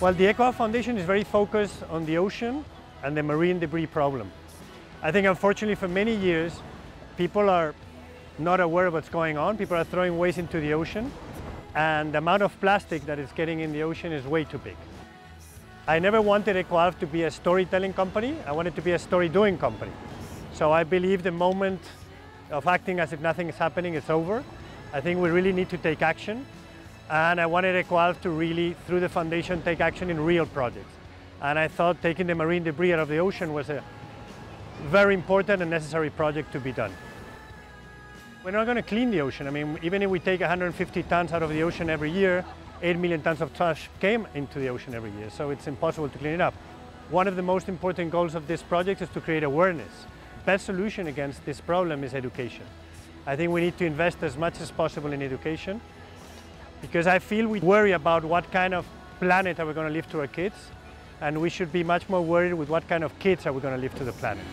Well, the EcoAlf Foundation is very focused on the ocean and the marine debris problem. I think unfortunately for many years, people are not aware of what's going on. People are throwing waste into the ocean and the amount of plastic that is getting in the ocean is way too big. I never wanted EcoAlf to be a storytelling company. I wanted to be a story-doing company. So I believe the moment of acting as if nothing is happening is over. I think we really need to take action and I wanted EcoAlf to really, through the foundation, take action in real projects. And I thought taking the marine debris out of the ocean was a very important and necessary project to be done. We're not going to clean the ocean. I mean, even if we take 150 tons out of the ocean every year, 8 million tons of trash came into the ocean every year, so it's impossible to clean it up. One of the most important goals of this project is to create awareness. Best solution against this problem is education. I think we need to invest as much as possible in education because I feel we worry about what kind of planet are we going to leave to our kids and we should be much more worried with what kind of kids are we going to leave to the planet.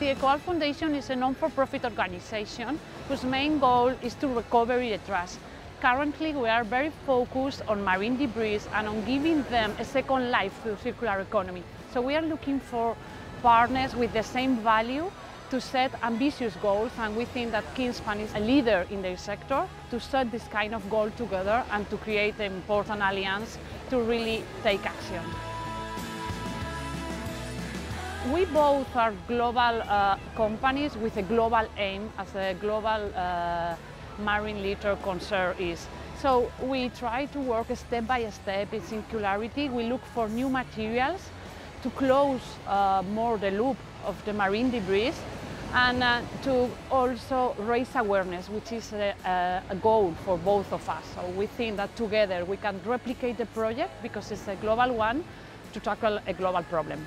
The EcoAlf Foundation is a non-for-profit organization whose main goal is to recover the trash. Currently, we are very focused on marine debris and on giving them a second life through circular economy. So we are looking for partners with the same value to set ambitious goals and we think that Kingspan is a leader in their sector to set this kind of goal together and to create an important alliance to really take action. We both are global uh, companies with a global aim as a global uh, marine litter concern is. So we try to work step by step in circularity. We look for new materials to close uh, more the loop of the marine debris and uh, to also raise awareness, which is a, a, goal for both of us. So we think that together we can replicate the project because it's a global one to tackle a global problem.